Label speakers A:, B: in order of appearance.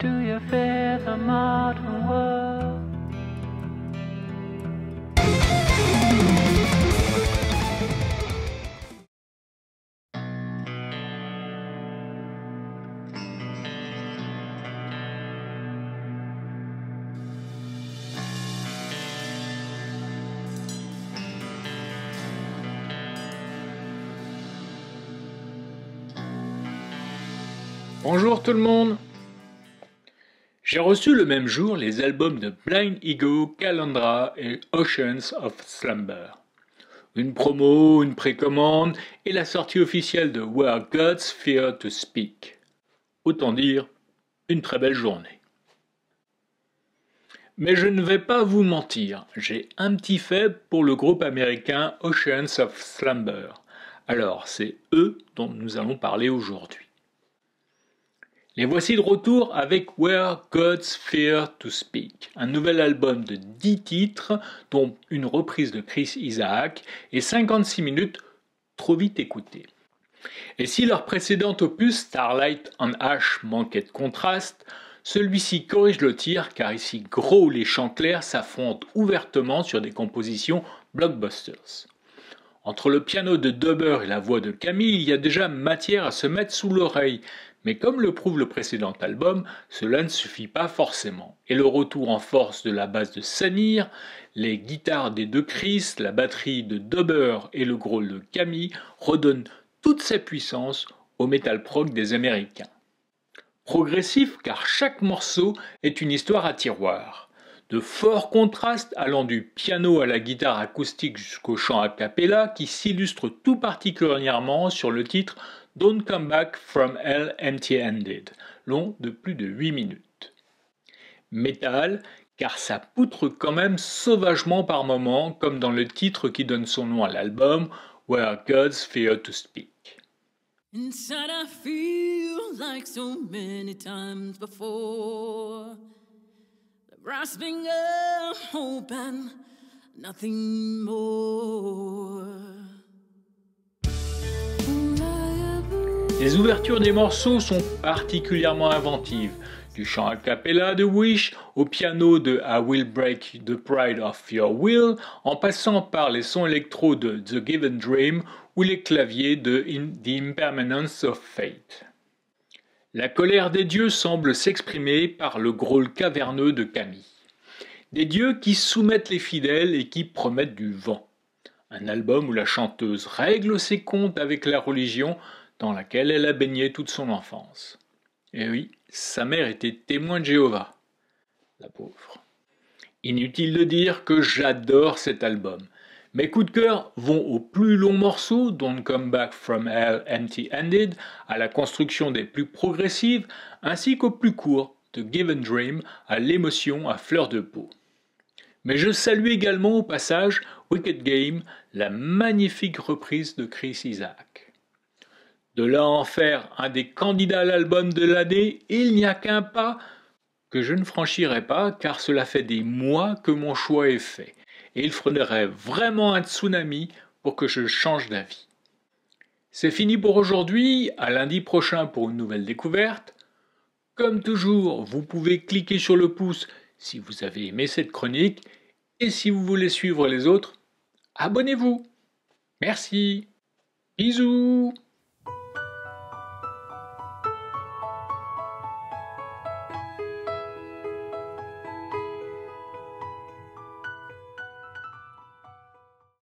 A: do you fear the modern world?
B: Bonjour tout le monde J'ai reçu le même jour les albums de Blind Ego, Calandra et Oceans of Slumber. Une promo, une précommande et la sortie officielle de Where Gods Fear to Speak. Autant dire, une très belle journée. Mais je ne vais pas vous mentir, j'ai un petit faible pour le groupe américain Oceans of Slumber. Alors, c'est eux dont nous allons parler aujourd'hui. Les voici de retour avec Where Gods Fear to Speak, un nouvel album de 10 titres, dont une reprise de Chris Isaac et 56 minutes trop vite écoutées. Et si leur précédent opus Starlight on Ash manquait de contraste, celui-ci corrige le tir car ici Gros les chants clairs s'affrontent ouvertement sur des compositions blockbusters. Entre le piano de Dubber et la voix de Camille, il y a déjà matière à se mettre sous l'oreille, mais comme le prouve le précédent album, cela ne suffit pas forcément. Et le retour en force de la basse de Samir, les guitares des deux Chris, la batterie de Dubber et le growl de Camille redonnent toute sa puissance au metal prog des Américains. Progressif car chaque morceau est une histoire à tiroir. De forts contrastes allant du piano à la guitare acoustique jusqu'au chant a cappella qui s'illustre tout particulièrement sur le titre Don't Come Back From Hell Empty-Handed, long de plus de 8 minutes. Métal, car ça poutre quand même sauvagement par moments, comme dans le titre qui donne son nom à l'album, Where Gods Fear to Speak. Les ouvertures des morceaux sont particulièrement inventives. Du chant a cappella de Wish au piano de I Will Break the Pride of Your Will, en passant par les sons électro de The Given Dream ou les claviers de In The Impermanence of Fate. La colère des dieux semble s'exprimer par le growl caverneux de Camille. Des dieux qui soumettent les fidèles et qui promettent du vent. Un album où la chanteuse règle ses comptes avec la religion dans laquelle elle a baigné toute son enfance. Et oui, sa mère était témoin de Jéhovah. La pauvre. Inutile de dire que j'adore cet album. Mes coups de cœur vont aux plus longs morceaux, Don't Come Back From Hell Empty-Handed, à la construction des plus progressives, ainsi qu'aux plus courts, de Given Dream, à l'émotion à fleur de peau. Mais je salue également au passage Wicked Game, la magnifique reprise de Chris Isaac. De là en faire un des candidats à l'album de l'année, il n'y a qu'un pas que je ne franchirai pas car cela fait des mois que mon choix est fait et il faudrait vraiment un tsunami pour que je change d'avis. C'est fini pour aujourd'hui, à lundi prochain pour une nouvelle découverte. Comme toujours, vous pouvez cliquer sur le pouce si vous avez aimé cette chronique et si vous voulez suivre les autres, abonnez-vous. Merci. Bisous.